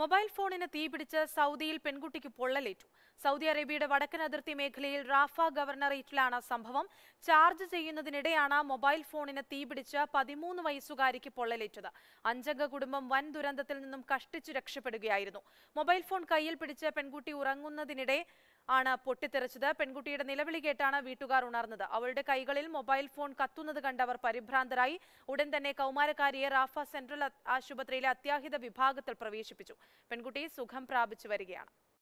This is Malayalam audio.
മൊബൈൽ ഫോണിന് തീപിടിച്ച് സൗദിയിൽ പെൺകുട്ടിക്ക് പൊള്ളലേറ്റു. സൗദി അറേബ്യയുടെ വടക്കൻ അതിർത്തി മേഖലയിൽ റാഫ ഗവർണറേറ്റിലാണ് സംഭവം. ചാർജ് ചെയ്യുന്നതിനിടെയാണ് മൊബൈൽ ഫോണിന് തീപിടിച്ച് പതിമൂന്ന് വയസ്സുകാരിക്ക് പൊള്ളലേറ്റത്. അഞ്ചംഗ കുടുംബം വൻ ദുരന്തത്തിൽ നിന്നും കഷ്ടിച്ചു രക്ഷപ്പെടുകയായിരുന്നു. മൊബൈൽ ഫോൺ കയ്യിൽ പിടിച്ച് പെൺകുട്ടി ഉറങ്ങുന്നതിനിടെ ആണ് പൊട്ടിത്തെറിച്ചത്. പെൺകുട്ടിയുടെ നിലവിളി കേട്ടാണ് വീട്ടുകാർ ഉണർന്നത്. അവളുടെ കൈകളിൽ മൊബൈൽ ഫോൺ കത്തുന്നത് കണ്ടവർ പരിഭ്രാന്തരായി. ഉടൻ തന്നെ കൗമാരക്കാരിയെ റാഫ സെൻട്രൽ ആശുപത്രിയിലെ അത്യാഹിത വിഭാഗത്തിൽ പ്രവേശിപ്പിച്ചു. പെൺകുട്ടി സുഖം പ്രാപിച്ചു വരികയാണ്.